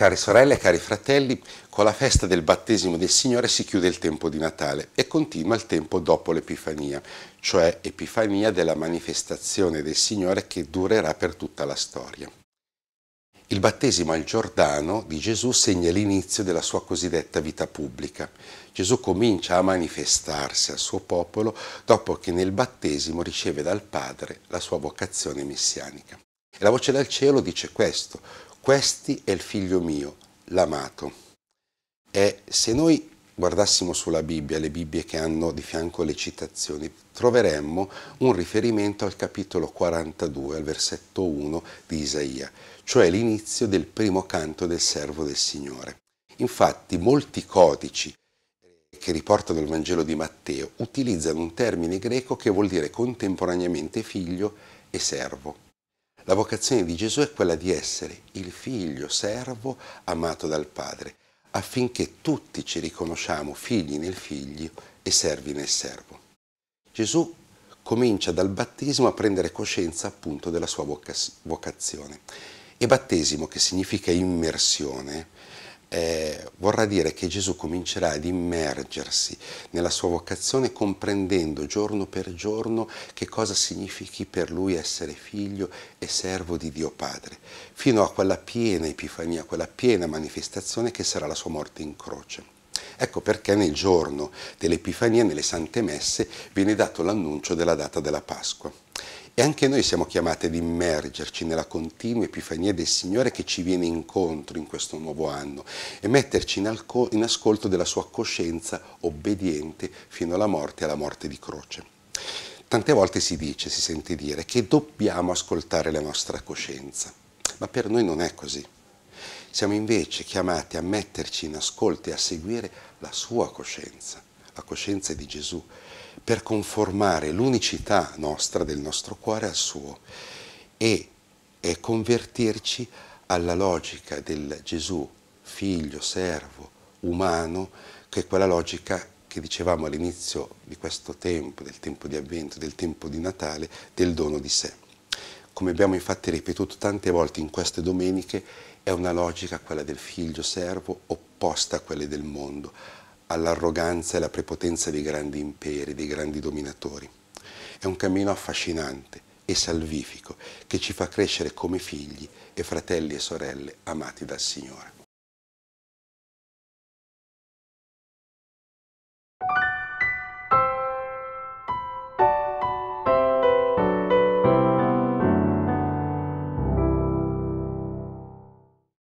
Cari sorelle cari fratelli, con la festa del battesimo del Signore si chiude il tempo di Natale e continua il tempo dopo l'Epifania, cioè Epifania della manifestazione del Signore che durerà per tutta la storia. Il battesimo al Giordano di Gesù segna l'inizio della sua cosiddetta vita pubblica. Gesù comincia a manifestarsi al suo popolo dopo che nel battesimo riceve dal Padre la sua vocazione messianica. E la voce dal cielo dice questo, questi è il figlio mio, l'amato. E se noi guardassimo sulla Bibbia, le Bibbie che hanno di fianco le citazioni, troveremmo un riferimento al capitolo 42, al versetto 1 di Isaia, cioè l'inizio del primo canto del servo del Signore. Infatti molti codici che riportano il Vangelo di Matteo utilizzano un termine greco che vuol dire contemporaneamente figlio e servo. La vocazione di Gesù è quella di essere il figlio servo amato dal Padre, affinché tutti ci riconosciamo figli nel figlio e servi nel servo. Gesù comincia dal battesimo a prendere coscienza appunto della sua vocazione. E battesimo, che significa immersione, eh, vorrà dire che Gesù comincerà ad immergersi nella sua vocazione comprendendo giorno per giorno che cosa significhi per lui essere figlio e servo di Dio Padre, fino a quella piena epifania, quella piena manifestazione che sarà la sua morte in croce. Ecco perché nel giorno dell'Epifania, nelle Sante Messe, viene dato l'annuncio della data della Pasqua. E anche noi siamo chiamati ad immergerci nella continua epifania del Signore che ci viene incontro in questo nuovo anno e metterci in, in ascolto della sua coscienza obbediente fino alla morte e alla morte di croce. Tante volte si dice, si sente dire, che dobbiamo ascoltare la nostra coscienza, ma per noi non è così. Siamo invece chiamati a metterci in ascolto e a seguire la sua coscienza, la coscienza di Gesù, per conformare l'unicità nostra del nostro cuore al suo e, e convertirci alla logica del Gesù, figlio, servo, umano, che è quella logica che dicevamo all'inizio di questo tempo, del tempo di avvento, del tempo di Natale, del dono di sé. Come abbiamo infatti ripetuto tante volte in queste domeniche, è una logica, quella del figlio servo, opposta a quelle del mondo, all'arroganza e alla prepotenza dei grandi imperi, dei grandi dominatori. È un cammino affascinante e salvifico che ci fa crescere come figli e fratelli e sorelle amati dal Signore.